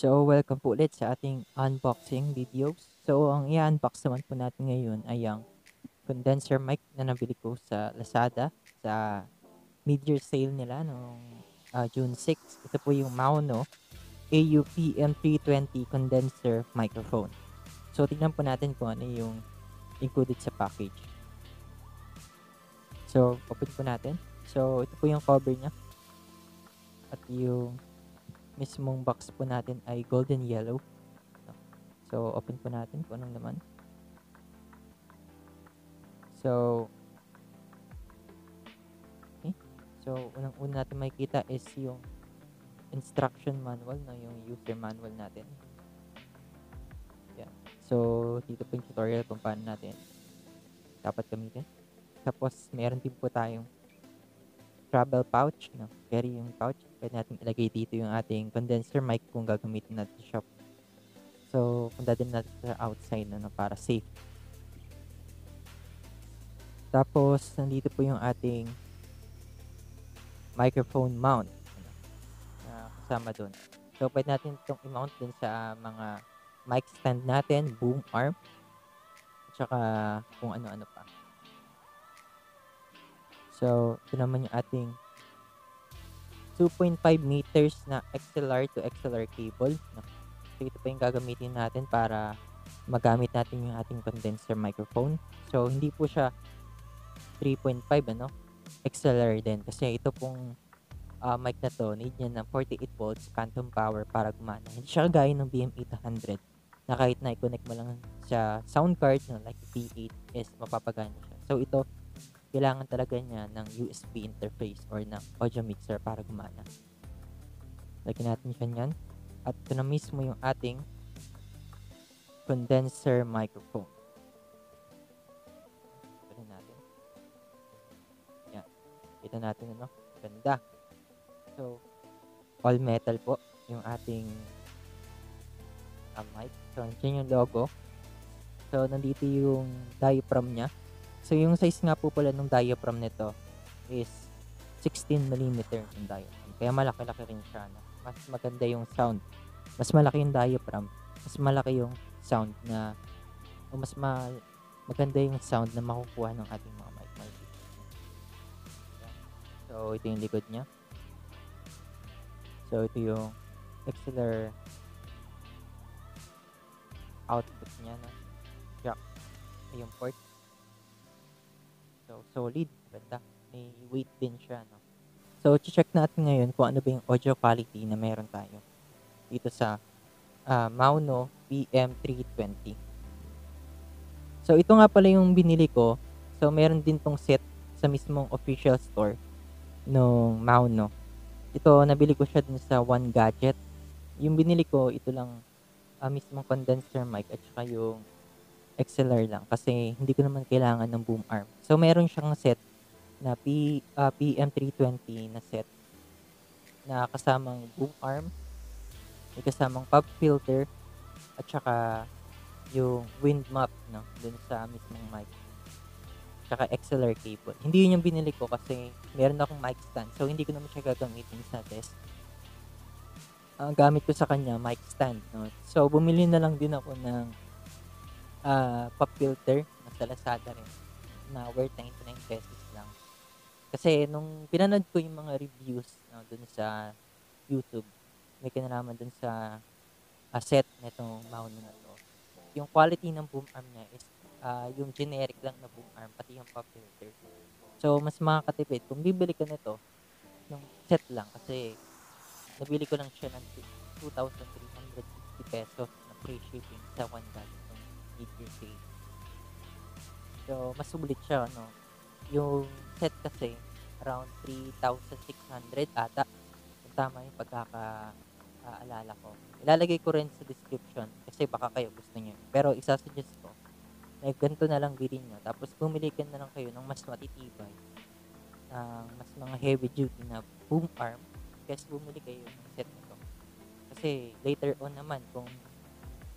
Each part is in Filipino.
So, welcome po ulit sa ating unboxing videos. So, ang i-unbox naman po natin ngayon ay ang condenser mic na nabili ko sa Lazada sa mid-year sale nila noong ah, June 6. Ito po yung Mauno AUPM320 condenser microphone. So, tingnan po natin kung ano yung included sa package. So, open po natin. So, ito po yung cover niya. At yung mismong box po natin ay golden yellow. So, open po natin kung anong naman. So, okay. So, unang-una natin makikita is yung instruction manual, no, yung user manual natin. Yan. So, dito po yung tutorial kung paano natin dapat gamitin. Tapos, meron din po tayong travel pouch, no? Carry yung pouch. Pwede natin ilagay dito yung ating condenser mic kung gagamitin natin shop. So, kung dadalhin natin sa outside, no, para safe. Tapos, nandito po yung ating microphone mount ano, na kasama doon. So, pwede natin itong i-mount dun sa mga mic stand natin, boom arm, at saka kung ano-ano pa. So, ito naman yung ating 2.5 meters na XLR to XLR cable. So, ito pa yung gagamitin natin para magamit natin yung ating condenser microphone. So, hindi po siya 3.5 ano, XLR din. Kasi ito pong ah, mic na to, need niya ng 48 volts phantom power para gumana. Hindi siya gaya ng BM800 na kahit na i-connect mo lang sa sound card, no, like P8 is mapapagana siya. So, ito, kailangan talaga niya ng USB interface or ng audio mixer para gumana. Lagyan natin siya yan. At ito na mismo yung ating condenser microphone. Ito natin. Yan. Kita natin ano. Ganda. So, all metal po yung ating uh, mic. So, nandiyan yung logo. So, nandito yung diaphragm niya. So, yung size nga po pala ng diaphragm nito is 16mm yung diaphragm. Kaya malaki-laki rin siya. No? Mas maganda yung sound. Mas malaki yung diaphragm. Mas malaki yung sound na o mas ma, maganda yung sound na makukuha ng ating mga mic mic. So, ito yung likod niya. So, ito yung XLR output niya. No? Jack. Yung port. So, solid. Ganda. May weight din siya, no? So, check natin ngayon kung ano ba yung audio quality na meron tayo dito sa ah, Mauno PM320. So, ito nga pala yung binili ko. So, meron din tong set sa mismong official store nung Mauno. Ito, nabili ko siya dun sa One Gadget. Yung binili ko, ito lang ah, mismong condenser mic at saka yung XLR lang kasi hindi ko naman kailangan ng boom arm. So meron siyang set na P, ah, PM320 na set na kasamang boom arm, may kasamang pop filter at saka yung wind map no dun sa mismong mic. Tsaka XLR cable. Hindi yun yung binili ko kasi meron akong mic stand. So hindi ko naman siya gagamitin sa test. Ang gamit ko sa kanya mic stand no. So bumili na lang din ako ng ah pop filter nasa Lazada rin na worth 99 pesos lang. Kasi nung pinanood ko yung mga reviews no, dun sa YouTube, may kinalaman dun sa ah, set nitong mount na to. Yung quality ng boom arm niya is ah, yung generic lang na boom arm, pati yung pop filter. So, mas makakatipid kung bibili ka nito yung set lang kasi nabili ko lang siya ng 2,360 pesos na free shipping sa one gadget sale. So, mas sulit siya, no? Yung set kasi, around 3,600 ata. Kung tama yung pagkakaalala ko. Ilalagay ko rin sa description kasi baka kayo gusto nyo. Pero isa-suggest ko, na ganito na lang bilhin nyo. Tapos bumili ka na lang kayo ng mas matitibay. ng mas mga heavy duty na boom arm. Kasi bumili kayo ng set nito. Kasi later on naman, kung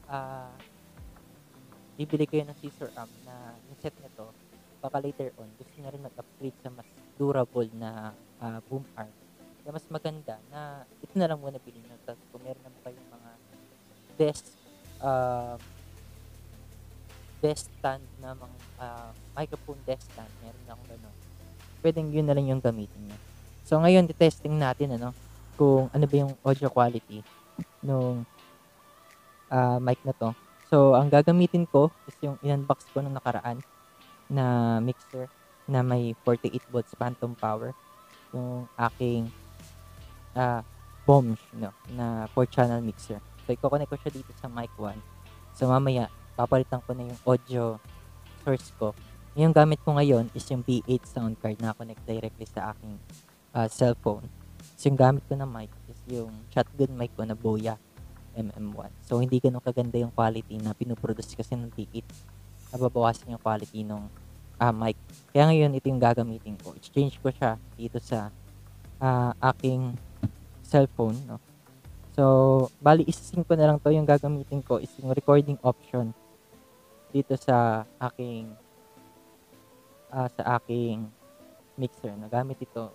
ah bibili kayo ng scissor arm na yung set nito, baka later on, gusto nyo rin mag-upgrade sa mas durable na ah, boom arm. Kaya mas maganda na ito na lang muna bilhin nyo. Tapos kung meron naman kayong mga desk uh, desk stand na mga uh, microphone desk stand, meron akong gano'n. Pwedeng yun na lang yung gamitin niya. So ngayon, testing natin ano, kung ano ba yung audio quality nung uh, mic na to. So, ang gagamitin ko is yung in-unbox ko nung nakaraan na mixer na may 48 volts phantom power. Yung aking uh, bombs no, na 4 channel mixer. So, i-connect ko siya dito sa mic 1. So, mamaya, papalitan ko na yung audio source ko. Yung gamit ko ngayon is yung B8 sound card na connect directly sa aking uh, cellphone. So, yung gamit ko na mic is yung shotgun mic ko na Boya MM1. So, hindi ganun kaganda yung quality na pinuproduce kasi ng T8. Nababawasan yung quality ng uh, mic. Kaya ngayon, ito yung gagamitin ko. Exchange ko siya dito sa uh, aking cellphone. No? So, bali, isasync ko na lang to Yung gagamitin ko is yung recording option dito sa aking uh, sa aking mixer. Nagamit ito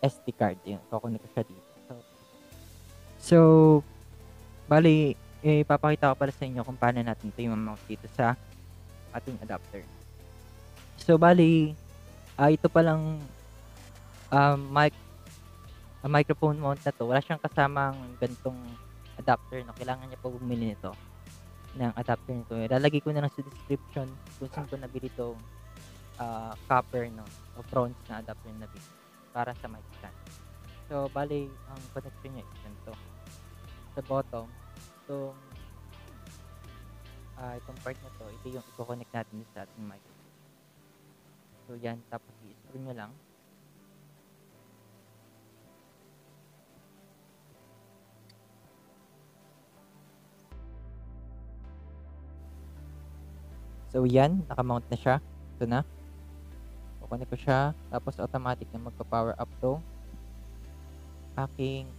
SD card. Yun, kukunin ko siya dito. So, bali, eh, papakita ko pala sa inyo kung paano natin ito yung dito sa ating adapter. So, bali, uh, ito palang um, mic, uh, microphone mount na to. Wala siyang kasamang gantong adapter. No? Kailangan niya pa bumili nito ng adapter nito. Lalagay ko na lang sa description kung saan ko nabili itong uh, copper no, o bronze na adapter na nabili para sa mic stand. So, bali, ang connection niya is ganito. Sa bottom, itong uh, itong part na to, ito yung i-connect natin sa ating mic. So, yan. Tapos, i-screw nyo lang. So, yan. Nakamount na siya. Ito na. Kukunin ko siya. Tapos automatic na magpa-power up to. Aking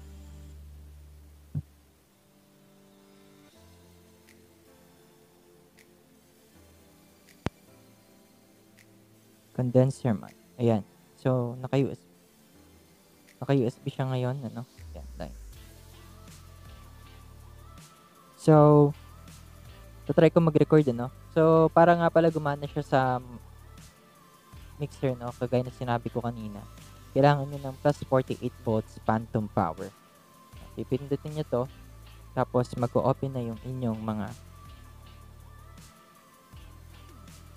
condenser mic. Ayan. So, naka-USB. Naka-USB siya ngayon. Ano? Ayan, line. So, so try ko mag-record, ano? So, para nga pala gumana siya sa mixer, no? Kagaya na sinabi ko kanina. Kailangan nyo ng plus 48 volts phantom power. Pipindutin nyo to. Tapos, mag-open na yung inyong mga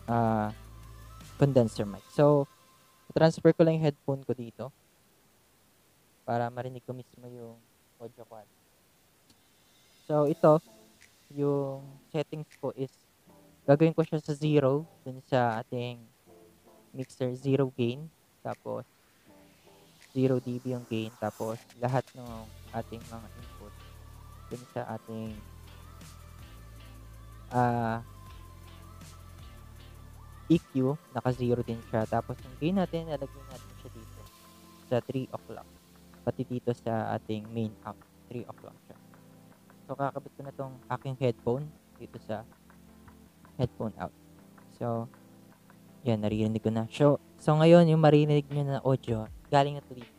uh, condenser mic. So, transfer ko lang yung headphone ko dito para marinig ko mismo yung audio quality. So, ito, yung settings ko is gagawin ko siya sa zero dun sa ating mixer zero gain tapos 0 dB yung gain tapos lahat ng ating mga input dun sa ating uh, ah, EQ naka 0 din siya. Tapos yung gain natin nalagyan natin siya dito sa 3 o'clock. Pati dito sa ating main amp 3 o'clock siya. So kakabit ko na tong aking headphone dito sa headphone out so yan, naririnig ko na. So, so ngayon, yung marinig nyo na audio, galing na to dito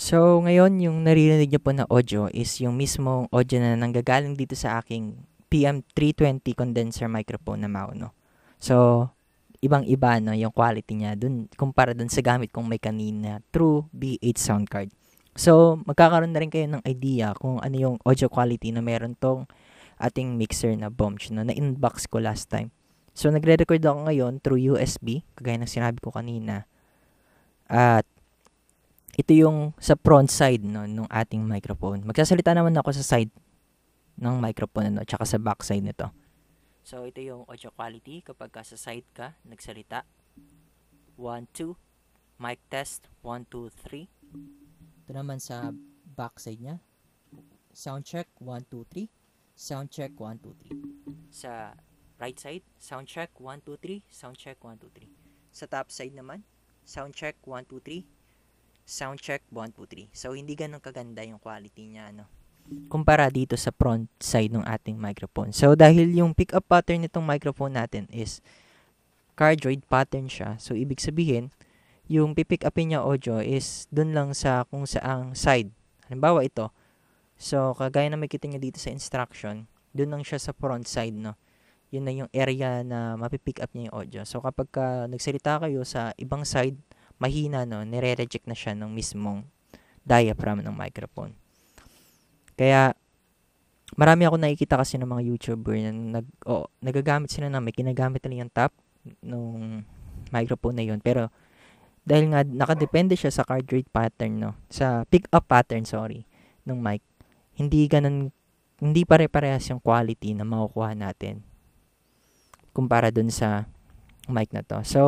So, ngayon, yung naririnig nyo po na audio is yung mismong audio na nanggagaling dito sa aking PM320 condenser microphone na Mauno. So, ibang-iba no, yung quality niya dun kumpara dun sa gamit kong may kanina True B8 sound card. So, magkakaroon na rin kayo ng idea kung ano yung audio quality na meron tong ating mixer na Bombch no, na inbox ko last time. So, nagre-record ako ngayon through USB, kagaya ng sinabi ko kanina. At, ito yung sa front side no, ng ating microphone. Magsasalita naman ako sa side ng microphone no, tsaka sa back side nito. So, ito yung audio quality kapag ka sa side ka, nagsalita. 1, 2. Mic test. 1, 2, 3. Ito naman sa back side niya. Sound check. 1, 2, 3. Sound check 1 2 3. Sa right side, sound check 1 2 3, sound check 1 2 3. Sa top side naman, sound check 1 2 3. Sound check 1 2 3. So hindi ganun kaganda yung quality niya no. Kumpara dito sa front side ng ating microphone. So dahil yung pick up pattern nitong microphone natin is cardioid pattern siya. So ibig sabihin, yung pipick upin niya audio is dun lang sa kung saang side. Halimbawa ito. So, kagaya na makita niyo dito sa instruction, dun lang siya sa front side, no? Yun na yung area na mapipick up niya yung audio. So, kapag ka nagsalita kayo sa ibang side, mahina, no? Nire-reject na siya ng mismong diaphragm ng microphone. Kaya, marami ako nakikita kasi ng mga YouTuber na nag, oh, nagagamit sila na may kinagamit nila yung top nung microphone na yun. Pero, dahil nga nakadepende siya sa card rate pattern no sa pick up pattern sorry ng mic hindi ganun hindi pare-parehas yung quality na makukuha natin kumpara dun sa mic na to so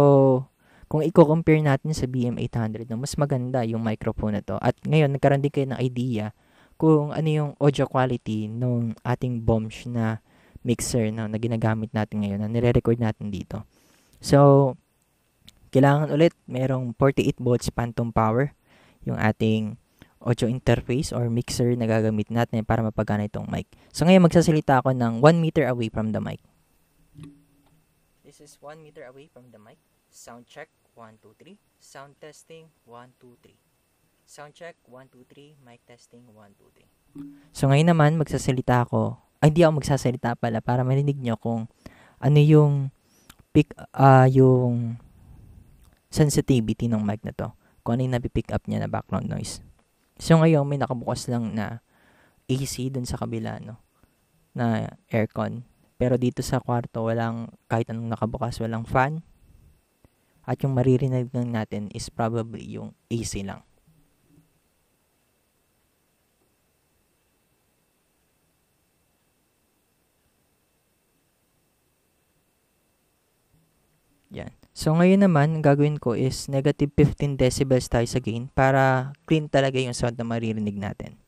kung i-compare natin sa BM800 no, mas maganda yung microphone na to at ngayon nagkaroon din kayo ng idea kung ano yung audio quality ng ating Boomsh na mixer no, na ginagamit natin ngayon na nire-record natin dito so kailangan ulit merong 48 volts phantom power yung ating audio interface or mixer na gagamit natin para mapagana itong mic. So ngayon magsasalita ako ng 1 meter away from the mic. This is 1 meter away from the mic. Sound check 1 2 3. Sound testing 1 2 3. Sound check 1 2 3. Mic testing 1 2 3. So ngayon naman magsasalita ako. Ay hindi ako magsasalita pala para marinig nyo kung ano yung pick uh, yung sensitivity ng mic na to. Kung ano yung napipick up niya na background noise. So ngayon may nakabukas lang na AC dun sa kabila no na aircon. Pero dito sa kwarto walang kahit anong nakabukas, walang fan. At yung maririnig lang natin is probably yung AC lang. Yan. So, ngayon naman, ang gagawin ko is negative 15 decibels tayo sa gain para clean talaga yung sound na maririnig natin.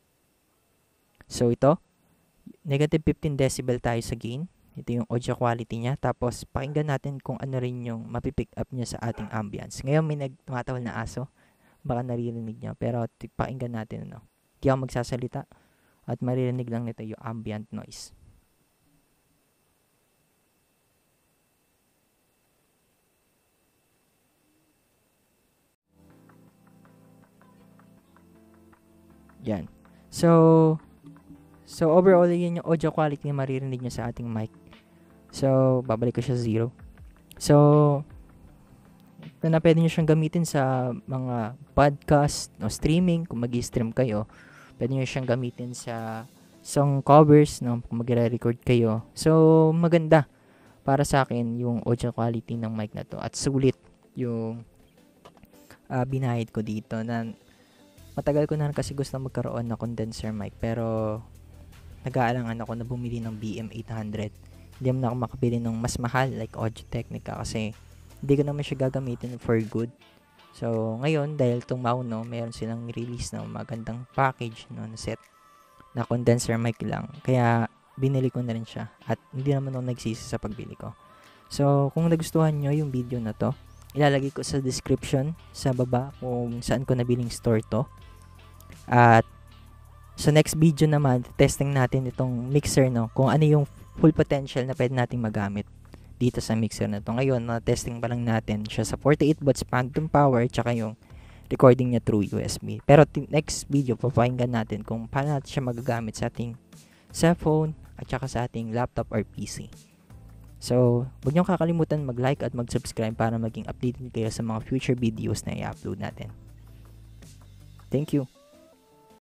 So, ito, negative 15 decibel tayo sa gain. Ito yung audio quality niya. Tapos, pakinggan natin kung ano rin yung mapipick up niya sa ating ambience. Ngayon, may nagtumatawal na aso. Baka naririnig niya. Pero, pakinggan natin, ano. Hindi ako magsasalita. At maririnig lang nito yung ambient noise. Yan. So, so overall, yun yung audio quality na maririnig nyo sa ating mic. So, babalik ko siya zero. So, ito na pwede nyo siyang gamitin sa mga podcast no, streaming, kung mag stream kayo. Pwede nyo siyang gamitin sa song covers, no, kung magre-record kayo. So, maganda para sa akin yung audio quality ng mic na to. At sulit yung uh, binahid ko dito na matagal ko na kasi gusto magkaroon ng condenser mic pero nag-aalangan ako na bumili ng BM800 hindi naman ako makabili ng mas mahal like Audio Technica kasi hindi ko naman siya gagamitin for good. So ngayon dahil itong Mauno meron silang release ng magandang package no, na set na condenser mic lang. Kaya binili ko na rin siya at hindi naman ako nagsisi sa pagbili ko. So kung nagustuhan nyo yung video na to ilalagay ko sa description sa baba kung saan ko nabiling store to. At sa next video naman, testing natin itong mixer, no? Kung ano yung full potential na pwede nating magamit dito sa mixer na to. Ngayon, na testing pa lang natin siya sa 48 watts phantom power tsaka yung recording niya through USB. Pero next video, papakinggan natin kung paano natin siya magagamit sa ating cellphone at saka sa ating laptop or PC. So, huwag niyo kakalimutan mag-like at mag-subscribe para maging updated kayo sa mga future videos na i-upload natin. Thank you.